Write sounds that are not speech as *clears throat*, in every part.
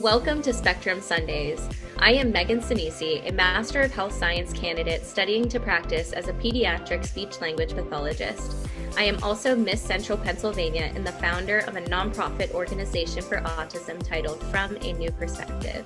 Welcome to Spectrum Sundays. I am Megan Sinisi, a Master of Health Science candidate studying to practice as a pediatric speech language pathologist. I am also Miss Central Pennsylvania and the founder of a nonprofit organization for autism titled From a New Perspective.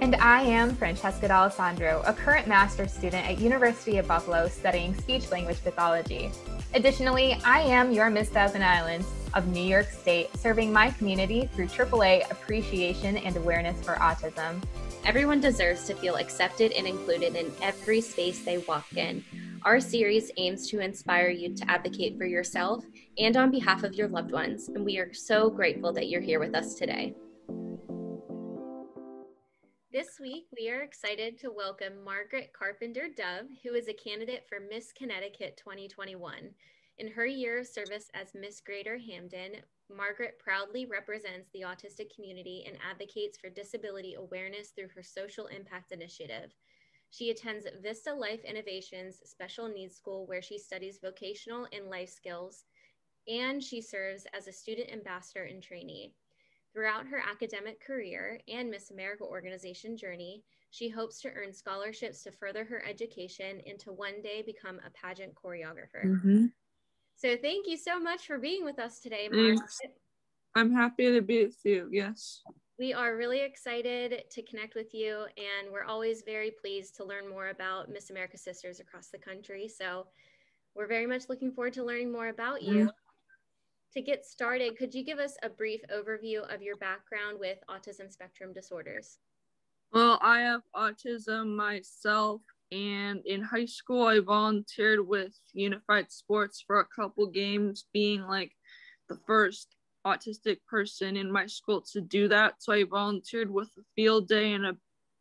And I am Francesca D'Alessandro, a current master's student at University of Buffalo studying speech language pathology. Additionally, I am your Miss Thousand Islands of New York State, serving my community through AAA appreciation and awareness for autism. Everyone deserves to feel accepted and included in every space they walk in. Our series aims to inspire you to advocate for yourself and on behalf of your loved ones, and we are so grateful that you're here with us today. This week, we are excited to welcome Margaret Carpenter Dove, who is a candidate for Miss Connecticut 2021. In her year of service as Miss Greater Hamden, Margaret proudly represents the autistic community and advocates for disability awareness through her social impact initiative. She attends Vista Life Innovations Special Needs School, where she studies vocational and life skills, and she serves as a student ambassador and trainee. Throughout her academic career and Miss America organization journey, she hopes to earn scholarships to further her education and to one day become a pageant choreographer. Mm-hmm. So thank you so much for being with us today, Mark. I'm happy to be with you. Yes. We are really excited to connect with you, and we're always very pleased to learn more about Miss America Sisters across the country. So we're very much looking forward to learning more about you. Mm-hmm. To get started, could you give us a brief overview of your background with autism spectrum disorders? Well, I have autism myself and in high school i volunteered with unified sports for a couple games being like the first autistic person in my school to do that. So i volunteered with a field day and a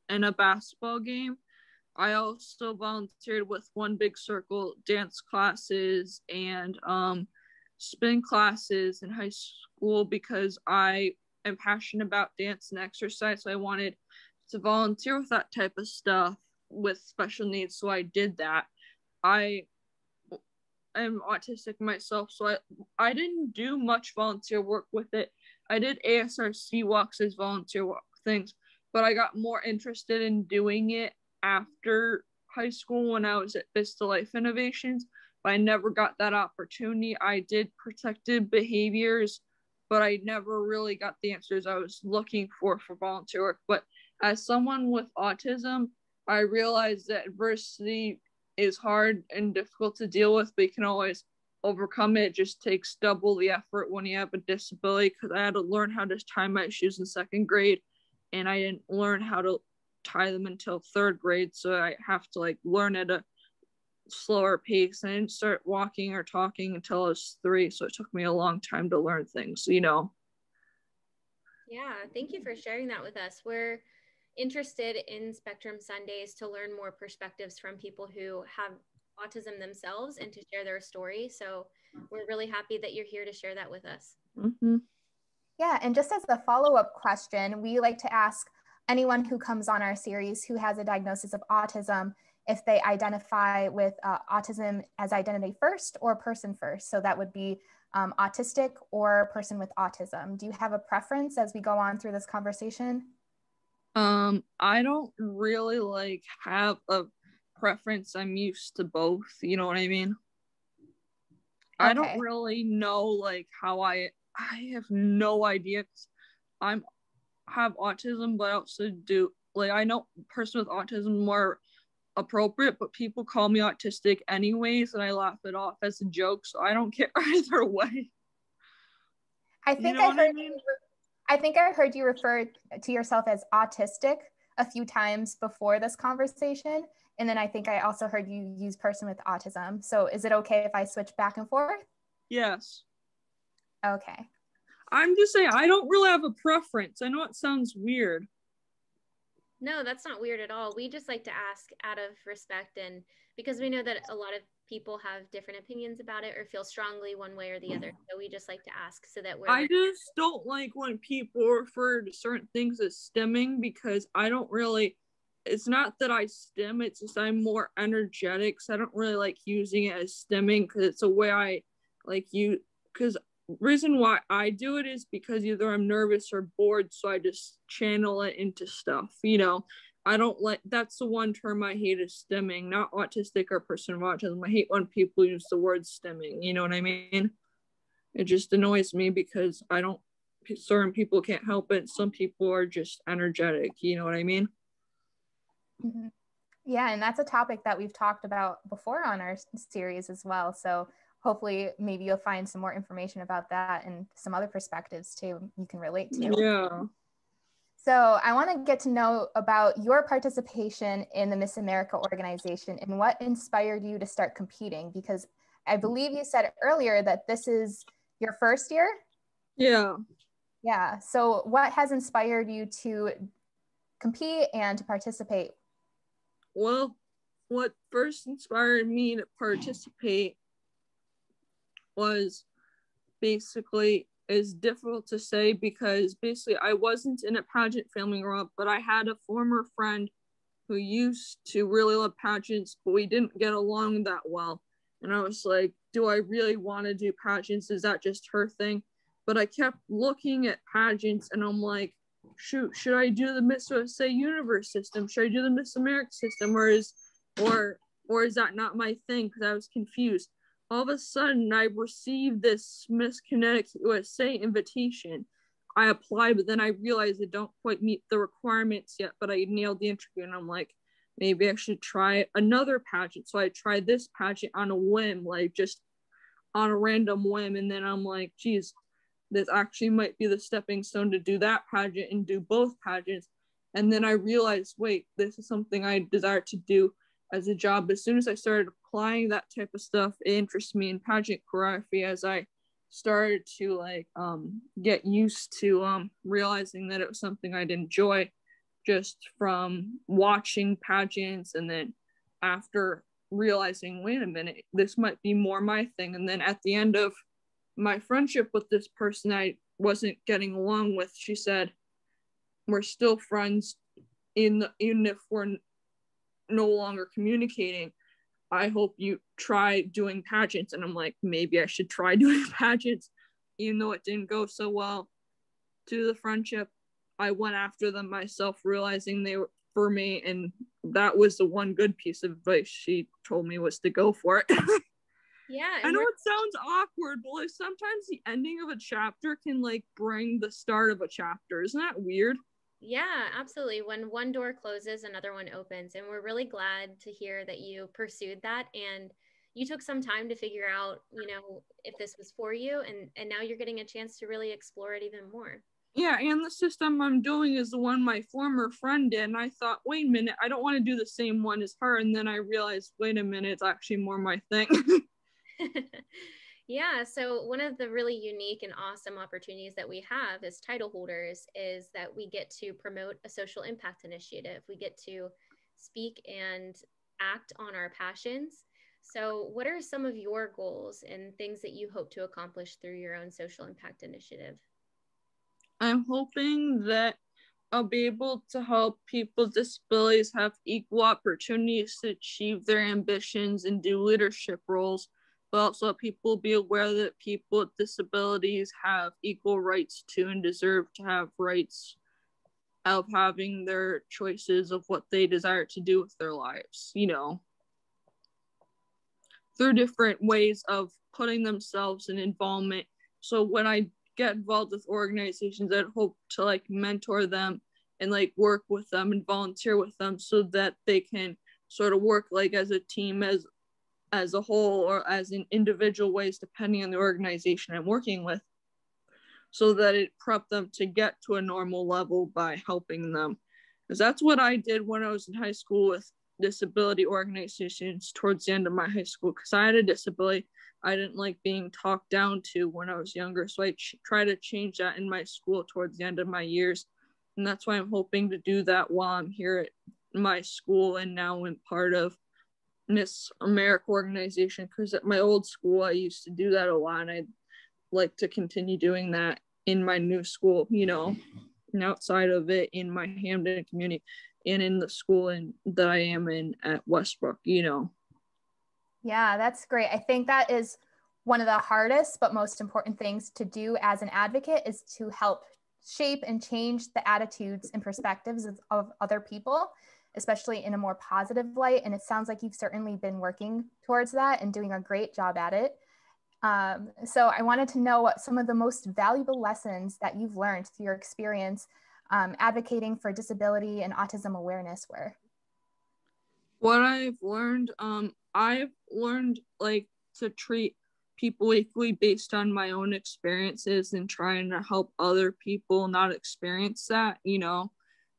and a basketball game. I also volunteered with one big circle dance classes and um, spin classes in high school because i am passionate about dance and exercise. So i wanted to volunteer with that type of stuff with special needs, so I did that. I am autistic myself, so I I didn't do much volunteer work with it. I did ASRC walks as volunteer walk things, but I got more interested in doing it after high school when I was at Vista Life Innovations. But I never got that opportunity. I did protective behaviors, but I never really got the answers I was looking for for volunteer work. But as someone with autism, I realized that adversity is hard and difficult to deal with, but you can always overcome it. It just takes double the effort when you have a disability because I had to learn how to tie my shoes in second grade and I didn't learn how to tie them until third grade. So I have to like learn at a slower pace. I didn't start walking or talking until I was three. So it took me a long time to learn things, you know. Yeah, thank you for sharing that with us. We're interested in Spectrum Sundays to learn more perspectives from people who have autism themselves and to share their story. So we're really happy that you're here to share that with us. Mm-hmm. Yeah, and just as a follow up question, we like to ask anyone who comes on our series who has a diagnosis of autism if they identify with uh, autism as identity first or person first. So that would be um, autistic or person with autism. Do you have a preference as we go on through this conversation? Um, I don't really like have a preference. I'm used to both. You know what I mean? Okay. I don't really know like how I I have no idea. I'm have autism, but I also do like I know person with autism more appropriate, but people call me autistic anyways, and I laugh it off as a joke, so I don't *laughs* care either way. I think you know I heard I mean? I think I heard you refer to yourself as autistic a few times before this conversation. And then I think I also heard you use person with autism. So is it okay if I switch back and forth? Yes. Okay. I'm just saying, I don't really have a preference. I know it sounds weird. No, that's not weird at all. We just like to ask out of respect and because we know that a lot of people have different opinions about it or feel strongly one way or the other. *clears throat* So we just like to ask so that we're. I just don't like when people refer to certain things as stimming because I don't really. It's not that I stim, it's just I'm more energetic. So I don't really like using it as stimming because it's a way I like you. Because reason why I do it is because either I'm nervous or bored, so I just channel it into stuff. You know, I don't like that's the one term I hate is stimming, not autistic or person with autism. I hate when people use the word stimming. You know what I mean? It just annoys me because I don't. Certain people can't help it. Some people are just energetic. You know what I mean? Mm-hmm. Yeah, and that's a topic that we've talked about before on our series as well. So hopefully maybe you'll find some more information about that and some other perspectives too you can relate to. Yeah. So I want to get to know about your participation in the Miss America organization and what inspired you to start competing because I believe you said earlier that this is your first year. Yeah. Yeah. So what has inspired you to compete and to participate? Well, what first inspired me to participate was basically is difficult to say because basically I wasn't in a pageant family growing up, but I had a former friend who used to really love pageants, but we didn't get along that well. And I was like, do I really want to do pageants? Is that just her thing? But I kept looking at pageants and I'm like, shoot, should I do the Miss USA Universe system? Should I do the Miss America system? Or is or or is that not my thing? Because I was confused all of a sudden I received this Miss Connecticut USA invitation. I applied, but then I realized I don't quite meet the requirements yet, but I nailed the interview and I'm like, maybe I should try another pageant. So I tried this pageant on a whim, like just on a random whim. And then I'm like, geez, this actually might be the stepping stone to do that pageant and do both pageants. And then I realized, wait, this is something I desire to do as a job. As soon as I started applying that type of stuff, it interests me in pageant choreography as I started to like um, get used to um, realizing that it was something I'd enjoy just from watching pageants and then after realizing, wait a minute, this might be more my thing. And then at the end of my friendship with this person I wasn't getting along with, she said, We're still friends in the, even if we're no longer communicating i hope you try doing pageants. And i'm like maybe i should try *laughs* doing pageants. Even though it didn't go so well to the friendship. I went after them myself realizing they were for me. And that was the one good piece of advice she told me was to go for it. *laughs* Yeah i know it sounds awkward but like sometimes the ending of a chapter can like bring the start of a chapter. Isn't that weird yeah, absolutely. When one door closes, another one opens. And we're really glad to hear that you pursued that and you took some time to figure out, you know, if this was for you and and now you're getting a chance to really explore it even more. Yeah, and the system I'm doing is the one my former friend did. And I thought, wait a minute, I don't want to do the same one as her. And then I realized, wait a minute, it's actually more my thing. *laughs* *laughs* Yeah, so one of the really unique and awesome opportunities that we have as title holders is that we get to promote a social impact initiative. We get to speak and act on our passions. So, what are some of your goals and things that you hope to accomplish through your own social impact initiative? I'm hoping that I'll be able to help people with disabilities have equal opportunities to achieve their ambitions and do leadership roles but also people be aware that people with disabilities have equal rights to and deserve to have rights of having their choices of what they desire to do with their lives, you know, through different ways of putting themselves in involvement. So when I get involved with organizations, I'd hope to like mentor them and like work with them and volunteer with them so that they can sort of work like as a team as as a whole or as in individual ways, depending on the organization I'm working with, so that it prep them to get to a normal level by helping them. Because that's what I did when I was in high school with disability organizations towards the end of my high school. Because I had a disability, I didn't like being talked down to when I was younger. So I ch- try to change that in my school towards the end of my years. And that's why I'm hoping to do that while I'm here at my school and now in part of Miss America organization because at my old school I used to do that a lot and I'd like to continue doing that in my new school, you know, and outside of it in my Hamden community and in the school in, that I am in at Westbrook, you know. Yeah, that's great. I think that is one of the hardest but most important things to do as an advocate is to help shape and change the attitudes and perspectives of, of other people especially in a more positive light and it sounds like you've certainly been working towards that and doing a great job at it um, so i wanted to know what some of the most valuable lessons that you've learned through your experience um, advocating for disability and autism awareness were what i've learned um, i've learned like to treat people equally based on my own experiences and trying to help other people not experience that, you know.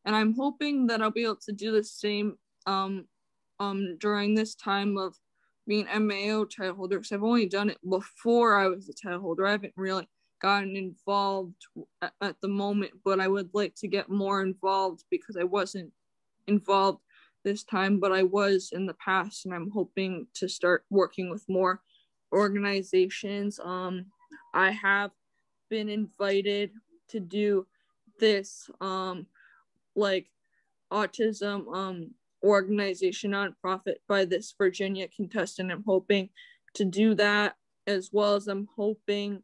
And I'm hoping that I'll be able to do the same um um during this time of being MAO title holder because I've only done it before I was a title holder. I haven't really gotten involved at, at the moment, but I would like to get more involved because I wasn't involved this time, but I was in the past, and I'm hoping to start working with more organizations. Um, I have been invited to do this um, like autism um, organization nonprofit by this Virginia contestant. I'm hoping to do that as well as I'm hoping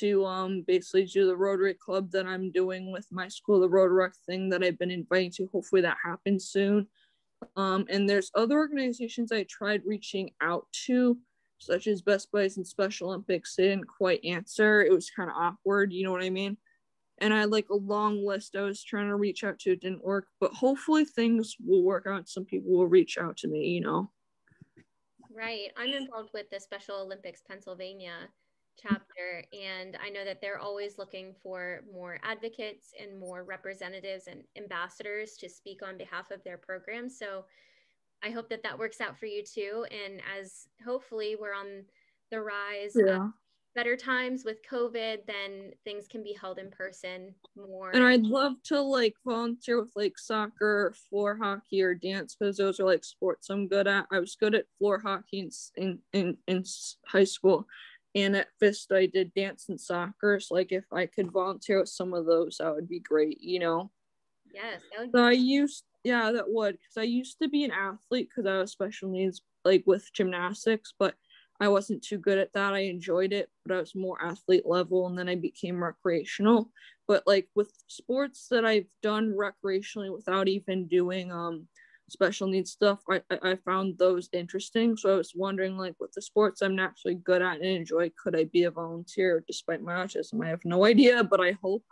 to um, basically do the Rotary Club that I'm doing with my school, the Rotary thing that I've been invited to. Hopefully that happens soon. Um, and there's other organizations I tried reaching out to such as Best Buddies and Special Olympics, they didn't quite answer. It was kind of awkward, you know what I mean? And I had like a long list I was trying to reach out to. It didn't work, but hopefully things will work out. Some people will reach out to me, you know? Right. I'm involved with the Special Olympics Pennsylvania chapter, and I know that they're always looking for more advocates and more representatives and ambassadors to speak on behalf of their program. So I hope that that works out for you too. And as hopefully we're on the rise yeah. Better times with COVID, then things can be held in person more. And I'd love to like volunteer with like soccer, floor hockey, or dance because those are like sports I'm good at. I was good at floor hockey in in in, high school. And at Vista, I did dance and soccer. So, like, if I could volunteer with some of those, that would be great, you know? Yes. so, I used yeah, that would because I used to be an athlete because I was special needs like with gymnastics, but I wasn't too good at that. I enjoyed it, but I was more athlete level and then I became recreational. But like with sports that I've done recreationally without even doing um special needs stuff, I, I found those interesting. So I was wondering like with the sports I'm naturally good at and enjoy, could I be a volunteer despite my autism? I have no idea, but I hope.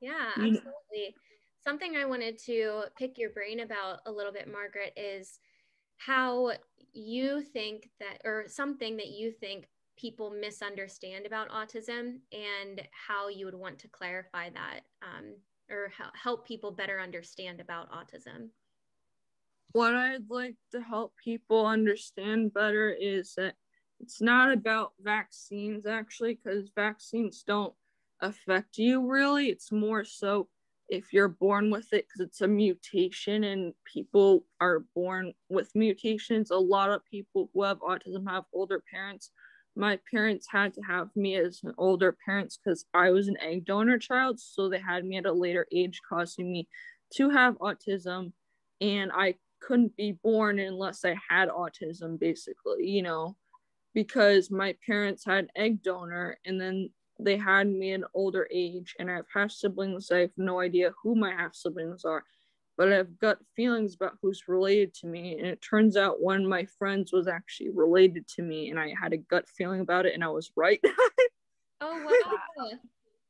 Yeah, absolutely something I wanted to pick your brain about a little bit, Margaret, is how you think that, or something that you think people misunderstand about autism and how you would want to clarify that um, or help people better understand about autism. What I'd like to help people understand better is that it's not about vaccines actually, because vaccines don't affect you really. It's more so if you're born with it because it's a mutation and people are born with mutations. A lot of people who have autism have older parents. My parents had to have me as an older parents because i was an egg donor child so they had me at a later age causing me to have autism. And i couldn't be born unless i had autism basically you know because my parents had egg donor and then they had me an older age and I have half siblings. I have no idea who my half siblings are, but I've got feelings about who's related to me. And it turns out one of my friends was actually related to me, and I had a gut feeling about it, and I was right. *laughs* oh wow.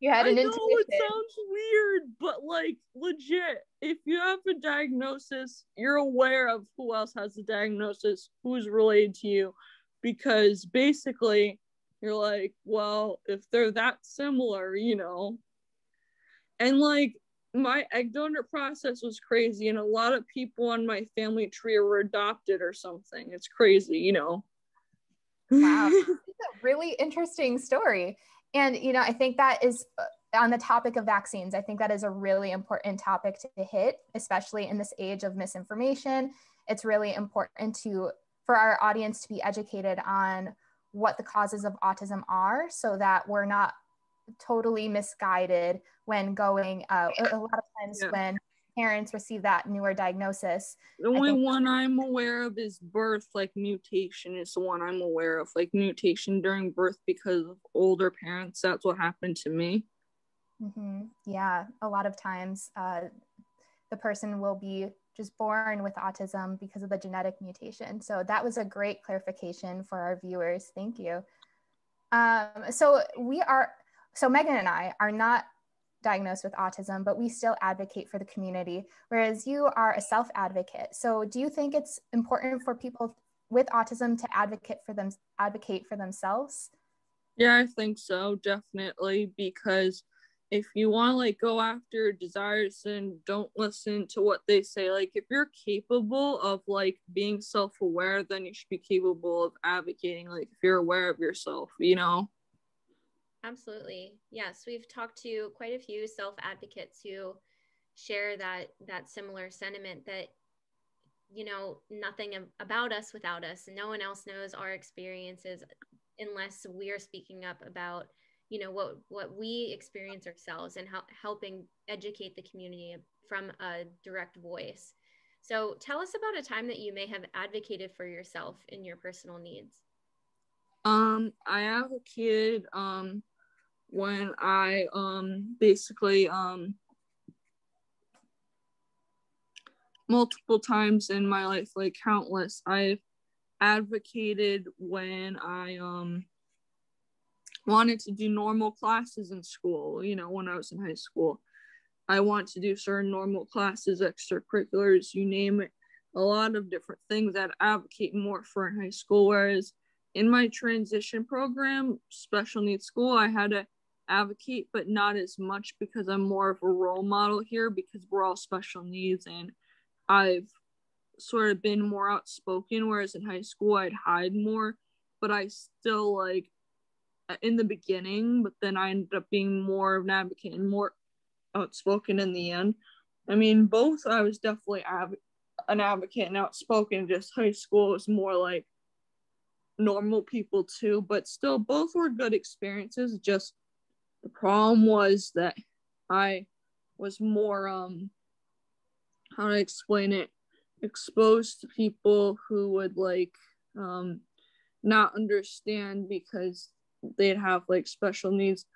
You had an I know intuition. it sounds weird, but like legit, if you have a diagnosis, you're aware of who else has the diagnosis, who's related to you, because basically you're like, well, if they're that similar, you know. And like my egg donor process was crazy, and a lot of people on my family tree were adopted or something. It's crazy, you know. Wow. it's *laughs* a really interesting story. And, you know, I think that is uh, on the topic of vaccines. I think that is a really important topic to hit, especially in this age of misinformation. It's really important to for our audience to be educated on what the causes of autism are so that we're not totally misguided when going uh, a lot of times yeah. when parents receive that newer diagnosis. The only one I'm aware of is birth, like mutation is the one I'm aware of, like mutation during birth because of older parents. That's what happened to me. Mm-hmm. Yeah, a lot of times uh, the person will be just born with autism because of the genetic mutation. So that was a great clarification for our viewers. Thank you. Um, so we are, so Megan and I are not diagnosed with autism, but we still advocate for the community, whereas you are a self advocate. So, do you think it's important for people with autism to advocate for them, advocate for themselves? Yeah, I think so, definitely, because if you want to like go after desires and don't listen to what they say. Like if you're capable of like being self-aware then you should be capable of advocating like if you're aware of yourself you know? Absolutely. Yes, we've talked to quite a few self advocates who share that that similar sentiment that you know nothing about us without us. No one else knows our experiences unless we are speaking up about you know what what we experience ourselves and how, helping educate the community from a direct voice. So tell us about a time that you may have advocated for yourself in your personal needs. Um i advocated um when I um basically um multiple times in my life, like countless, I've advocated when I um wanted to do normal classes in school, you know, when I was in high school. I want to do certain normal classes, extracurriculars, you name it, a lot of different things that advocate more for in high school. Whereas in my transition program, special needs school, I had to advocate, but not as much because I'm more of a role model here because we're all special needs and I've sort of been more outspoken, whereas in high school I'd hide more, but I still like in the beginning, but then I ended up being more of an advocate and more outspoken in the end. I mean, both I was definitely av- an advocate and outspoken. Just high school was more like normal people too, but still both were good experiences. Just the problem was that I was more um how to explain it exposed to people who would like um not understand because they'd have like special needs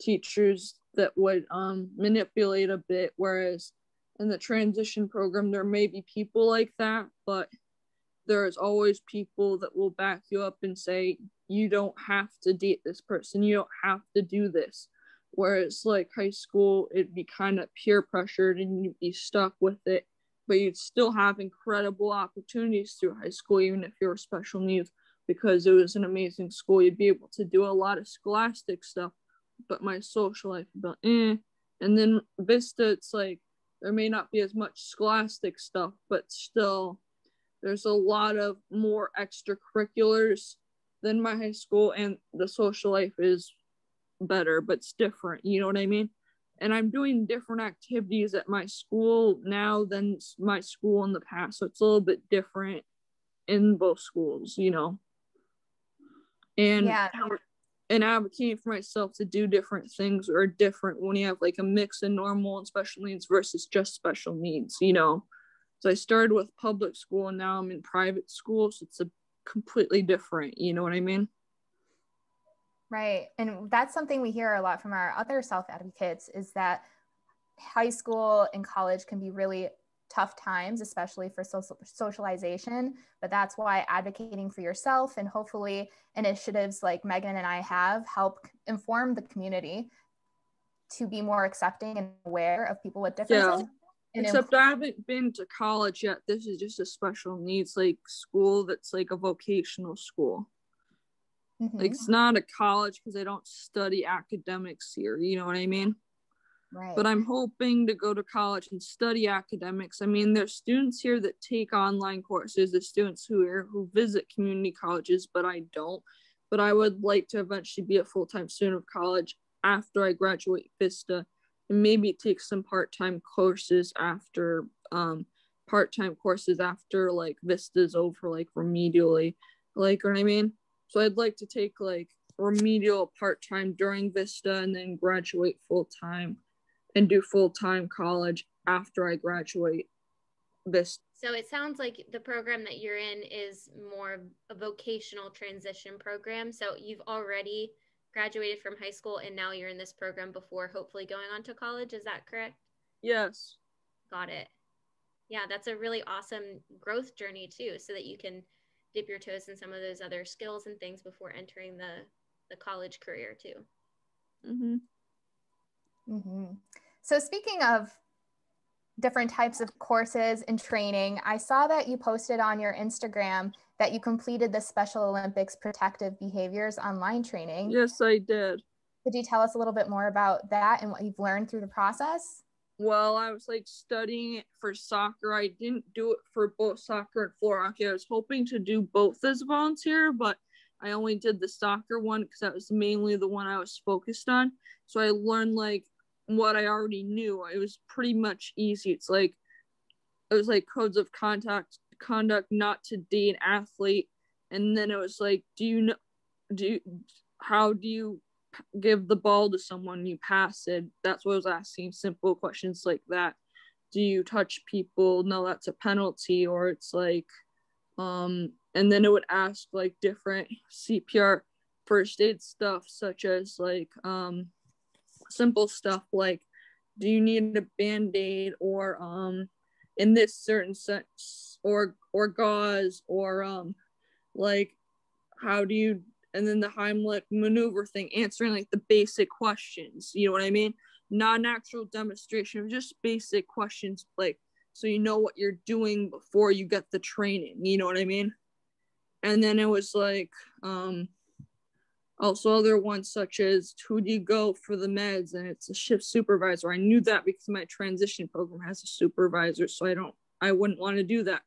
teachers that would um manipulate a bit whereas in the transition program there may be people like that but there's always people that will back you up and say you don't have to date this person. You don't have to do this. Whereas like high school it'd be kind of peer pressured and you'd be stuck with it but you'd still have incredible opportunities through high school even if you're special needs because it was an amazing school. You'd be able to do a lot of scholastic stuff but my social life about eh. And then vista it's like there may not be as much scholastic stuff but still there's a lot of more extracurriculars than my high school and the social life is better but it's different you know what i mean? And i'm doing different activities at my school now than my school in the past so it's a little bit different in both schools you know and yeah. and advocating for myself to do different things are different when you have like a mix of normal and special needs versus just special needs you know so I started with public school and now I'm in private school. So it's a completely different, you know what I mean? Right. And that's something we hear a lot from our other self advocates is that high school and college can be really tough times, especially for social socialization. But that's why advocating for yourself and hopefully initiatives like Megan and I have help inform the community to be more accepting and aware of people with differences. Yeah. Except I haven't been to college yet. This is just a special needs like school that's like a vocational school. Mm-hmm. Like it's not a college because I don't study academics here. You know what I mean? Right. But I'm hoping to go to college and study academics. I mean, there's students here that take online courses. There's students who are who visit community colleges, but I don't. But I would like to eventually be a full time student of college after I graduate Vista and maybe take some part-time courses after um part-time courses after like vistas over like remedially like what i mean so i'd like to take like remedial part-time during vista and then graduate full-time and do full time college after I graduate this. So it sounds like the program that you're in is more of a vocational transition program. So you've already graduated from high school and now you're in this program before hopefully going on to college. Is that correct? Yes. Got it. Yeah, that's a really awesome growth journey too, so that you can dip your toes in some of those other skills and things before entering the the college career too. Mm-hmm. Mm-hmm. So speaking of different types of courses and training, I saw that you posted on your Instagram that you completed the Special Olympics Protective Behaviors online training. Yes, I did. Could you tell us a little bit more about that and what you've learned through the process? Well, I was like studying it for soccer. I didn't do it for both soccer and floor hockey. I was hoping to do both as a volunteer, but I only did the soccer one because that was mainly the one I was focused on. So I learned like what I already knew. It was pretty much easy. It's like it was like codes of contact conduct not to date an athlete, and then it was like, do you know, do you, how do you give the ball to someone you pass it? That's what I was asking. Simple questions like that. Do you touch people? No, that's a penalty. Or it's like, um, and then it would ask like different CPR first aid stuff, such as like um, simple stuff like, do you need a band aid or um, in this certain sense or or gauze or um, like how do you and then the Heimlich maneuver thing, answering like the basic questions. You know what I mean? Not an actual demonstration just basic questions, like so you know what you're doing before you get the training. You know what I mean? And then it was like um also other ones such as who do you go for the meds and it's a shift supervisor. I knew that because my transition program has a supervisor, so I don't I wouldn't want to do that.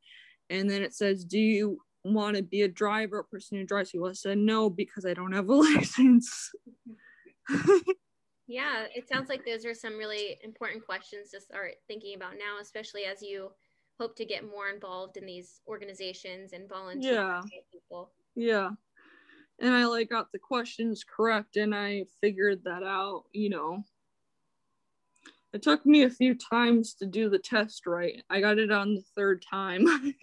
And then it says, do you want to be a driver, a person who drives people. I said no because I don't have a *laughs* license. *laughs* yeah, it sounds like those are some really important questions to start thinking about now, especially as you hope to get more involved in these organizations and volunteer yeah. people. Yeah. And I like got the questions correct and I figured that out, you know. It took me a few times to do the test right. I got it on the third time. *laughs*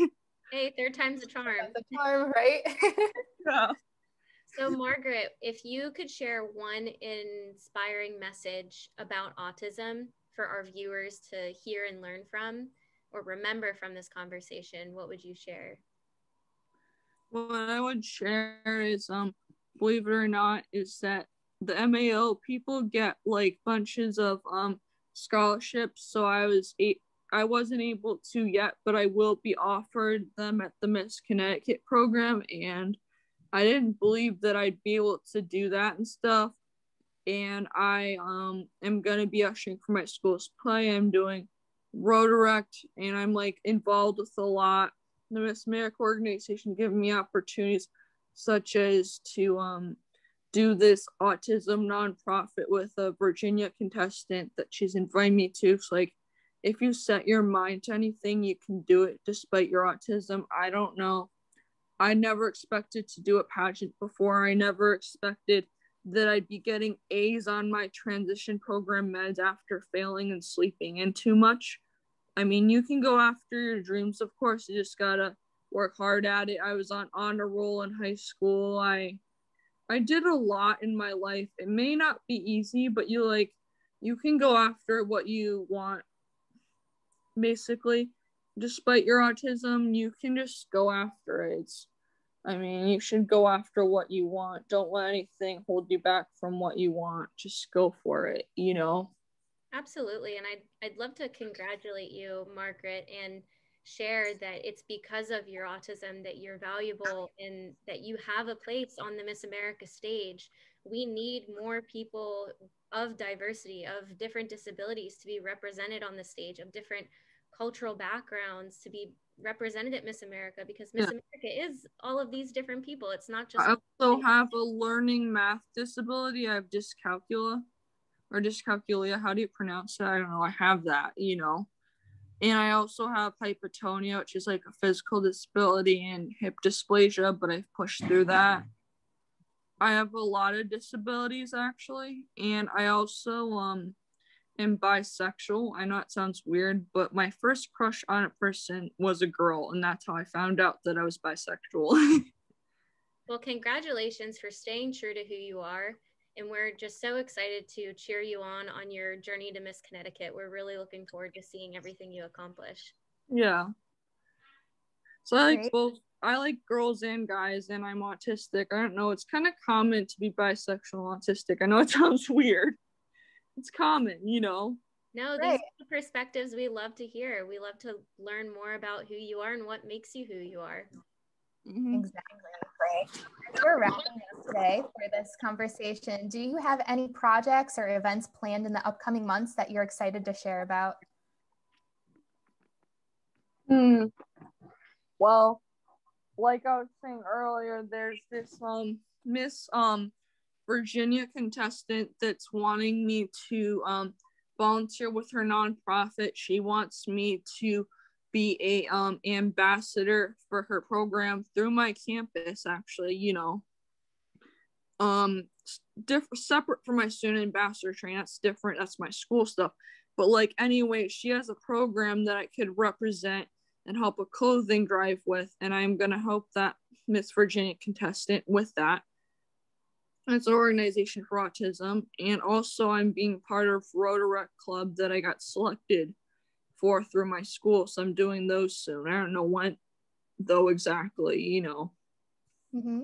Hey, third time's a charm. The charm, right? *laughs* yeah. So, Margaret, if you could share one inspiring message about autism for our viewers to hear and learn from or remember from this conversation, what would you share? What I would share is, um, believe it or not, is that the MAO people get like bunches of um scholarships. So I was eight, I wasn't able to yet, but I will be offered them at the Miss Connecticut program. And I didn't believe that I'd be able to do that and stuff. And I um, am going to be ushering for my school's play. I'm doing Rotaract and I'm like involved with a lot. The Miss America organization giving me opportunities such as to um, do this autism nonprofit with a Virginia contestant that she's inviting me to. So like if you set your mind to anything, you can do it despite your autism. I don't know. I never expected to do a pageant before. I never expected that I'd be getting A's on my transition program meds after failing and sleeping in too much. I mean, you can go after your dreams, of course. You just gotta work hard at it. I was on honor roll in high school. I I did a lot in my life. It may not be easy, but you like you can go after what you want basically despite your autism you can just go after it it's, i mean you should go after what you want don't let anything hold you back from what you want just go for it you know absolutely and i'd, I'd love to congratulate you margaret and share that it's because of your autism that you're valuable and that you have a place on the miss america stage we need more people of diversity of different disabilities to be represented on the stage of different cultural backgrounds to be represented at Miss America because Miss yeah. America is all of these different people. It's not just. I also have a learning math disability. I have dyscalculia or dyscalculia. How do you pronounce that? I don't know. I have that, you know. And I also have hypotonia, which is like a physical disability and hip dysplasia, but I've pushed through that. I have a lot of disabilities actually. And I also um am bisexual. I know it sounds weird, but my first crush on a person was a girl, and that's how I found out that I was bisexual. *laughs* well, congratulations for staying true to who you are. And we're just so excited to cheer you on on your journey to Miss Connecticut. We're really looking forward to seeing everything you accomplish. Yeah. So I like Great. both I like girls and guys, and I'm autistic. I don't know. It's kind of common to be bisexual autistic. I know it *laughs* sounds weird. It's common, you know. No, these right. are the perspectives we love to hear. We love to learn more about who you are and what makes you who you are. Mm-hmm. Exactly. Great. We're wrapping up today for this conversation. Do you have any projects or events planned in the upcoming months that you're excited to share about? Hmm. Well, like I was saying earlier, there's this um Miss um Virginia contestant that's wanting me to um volunteer with her nonprofit. She wants me to be a um ambassador for her program through my campus actually, you know. Um different separate from my student ambassador training. That's different. That's my school stuff. But like anyway, she has a program that I could represent and help a clothing drive with. And I'm going to help that Miss Virginia contestant with that. It's an organization for autism. And also, I'm being part of Rotaract Club that I got selected for through my school. So I'm doing those soon. I don't know when, though, exactly, you know. Mm-hmm.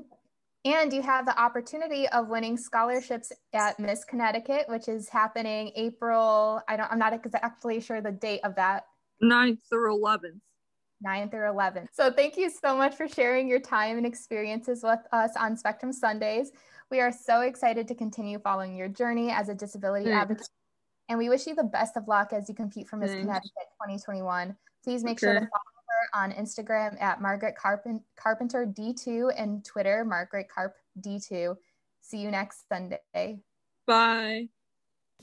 And you have the opportunity of winning scholarships at Miss Connecticut, which is happening April. I don't. I'm not exactly sure the date of that. 9th through 11th. 9 through 11th. So thank you so much for sharing your time and experiences with us on Spectrum Sundays. We are so excited to continue following your journey as a disability Thanks. advocate. And we wish you the best of luck as you compete for Miss Thanks. Connecticut 2021. Please make okay. sure to follow her on Instagram at Margaret Carpen- Carpenter D2 and Twitter Margaret Carp D2. See you next Sunday. Bye.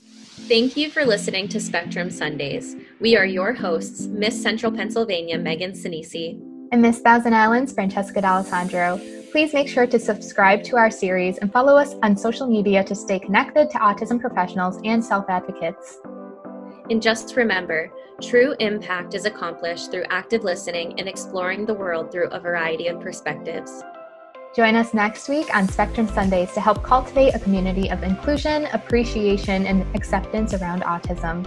Thank you for listening to Spectrum Sundays. We are your hosts, Miss Central Pennsylvania Megan Sinisi and Miss Thousand Islands Francesca D'Alessandro. Please make sure to subscribe to our series and follow us on social media to stay connected to autism professionals and self advocates. And just remember, true impact is accomplished through active listening and exploring the world through a variety of perspectives. Join us next week on Spectrum Sundays to help cultivate a community of inclusion, appreciation, and acceptance around autism.